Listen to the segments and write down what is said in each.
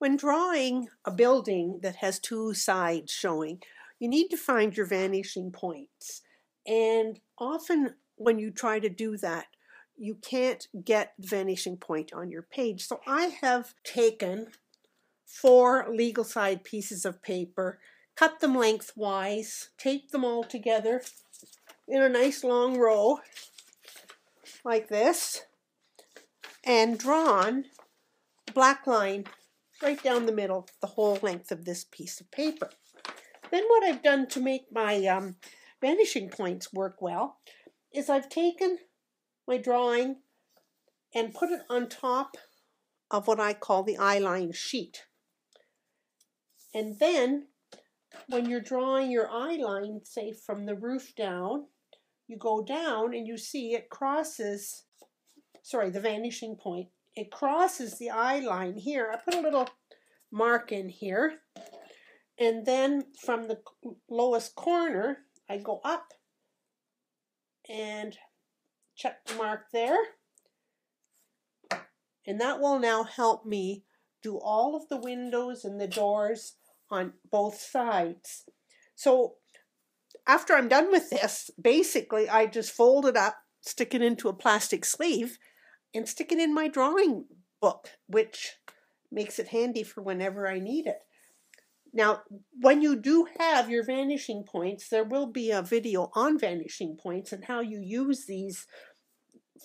When drawing a building that has two sides showing, you need to find your vanishing points. And often when you try to do that, you can't get vanishing point on your page. So I have taken four legal side pieces of paper, cut them lengthwise, taped them all together in a nice long row like this, and drawn black line right down the middle, the whole length of this piece of paper. Then what I've done to make my um, vanishing points work well is I've taken my drawing and put it on top of what I call the eyeline sheet. And then when you're drawing your eyeline, say from the roof down, you go down and you see it crosses, sorry, the vanishing point. It crosses the eye line here. I put a little mark in here. And then from the lowest corner, I go up and check the mark there. And that will now help me do all of the windows and the doors on both sides. So after I'm done with this, basically I just fold it up, stick it into a plastic sleeve, and stick it in my drawing book, which makes it handy for whenever I need it. Now, when you do have your vanishing points, there will be a video on vanishing points and how you use these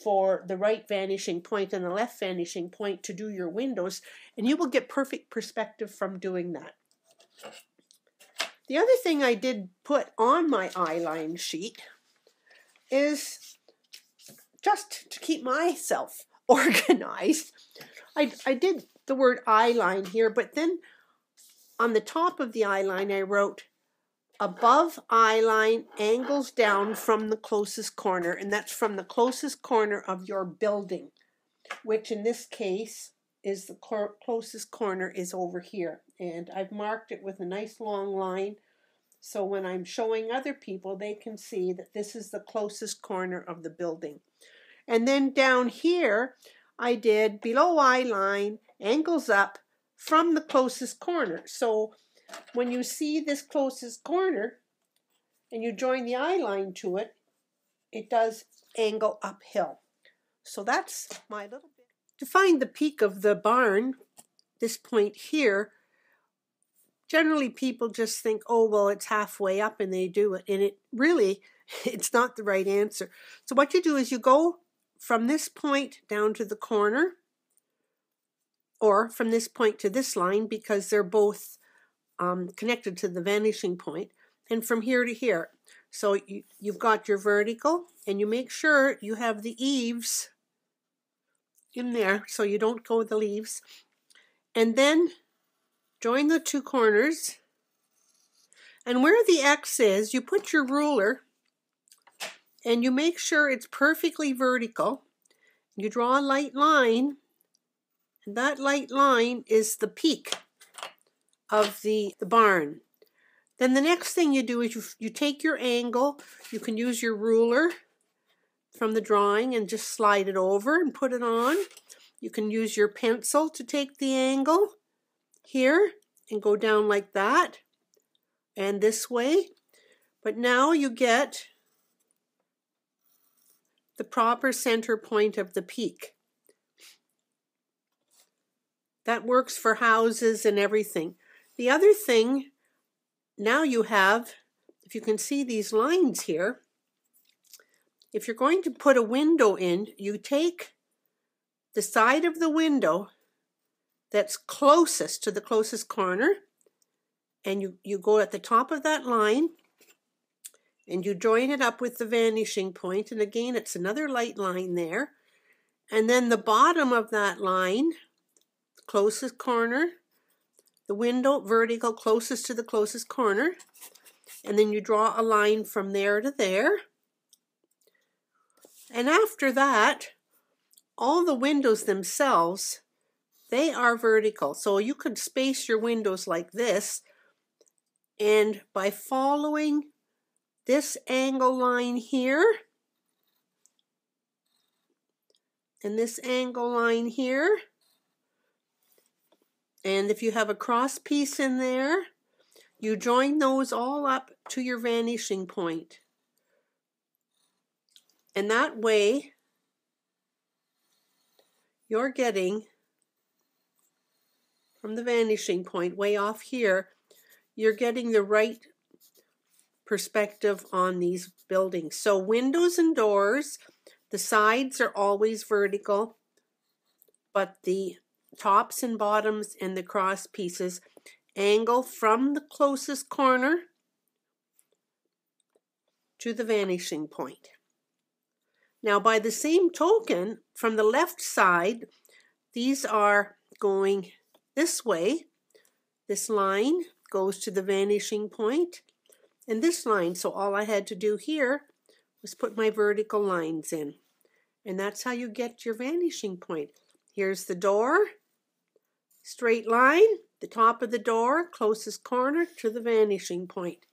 for the right vanishing point and the left vanishing point to do your windows, and you will get perfect perspective from doing that. The other thing I did put on my eyeline sheet is just to keep myself organized. I, I did the word eye line here, but then on the top of the eye line, I wrote above eye line angles down from the closest corner, and that's from the closest corner of your building, which in this case is the closest corner is over here. And I've marked it with a nice long line. So when I'm showing other people, they can see that this is the closest corner of the building. And then down here, I did below eye line, angles up from the closest corner. So when you see this closest corner and you join the eye line to it, it does angle uphill. So that's my little bit. To find the peak of the barn, this point here, generally people just think, oh, well, it's halfway up and they do it. And it really, it's not the right answer. So what you do is you go from this point down to the corner or from this point to this line because they're both um, connected to the vanishing point, and from here to here. So you, you've got your vertical, and you make sure you have the eaves in there so you don't go with the leaves. And then join the two corners. And where the X is, you put your ruler and you make sure it's perfectly vertical. You draw a light line and that light line is the peak of the, the barn. Then the next thing you do is you, you take your angle. You can use your ruler from the drawing and just slide it over and put it on. You can use your pencil to take the angle here and go down like that and this way. But now you get the proper center point of the peak. That works for houses and everything. The other thing, now you have, if you can see these lines here, if you're going to put a window in, you take the side of the window that's closest to the closest corner, and you, you go at the top of that line, and you join it up with the vanishing point, and again, it's another light line there, and then the bottom of that line closest corner, the window vertical closest to the closest corner, and then you draw a line from there to there. And after that, all the windows themselves, they are vertical. So you could space your windows like this, and by following this angle line here, and this angle line here, And if you have a cross piece in there, you join those all up to your vanishing point. And that way, you're getting from the vanishing point way off here, you're getting the right perspective on these buildings. So windows and doors, the sides are always vertical, but the tops and bottoms and the cross pieces angle from the closest corner to the vanishing point. Now, by the same token, from the left side, these are going this way. This line goes to the vanishing point, and this line, so all I had to do here was put my vertical lines in. And that's how you get your vanishing point. Here's the door, straight line, the top of the door, closest corner to the vanishing point.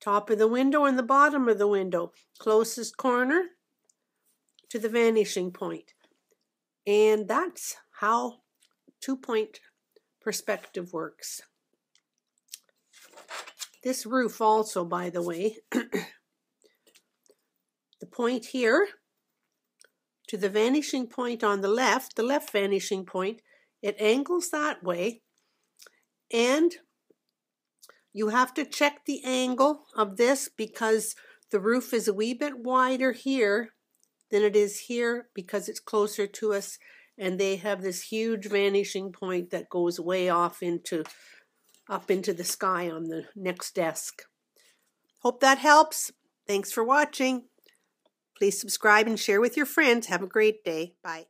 Top of the window and the bottom of the window, closest corner to the vanishing point. And that's how two point perspective works. This roof also, by the way, the point here to the vanishing point on the left, the left vanishing point, it angles that way and you have to check the angle of this because the roof is a wee bit wider here than it is here because it's closer to us and they have this huge vanishing point that goes way off into up into the sky on the next desk. Hope that helps. Thanks for watching. Please subscribe and share with your friends. Have a great day. Bye.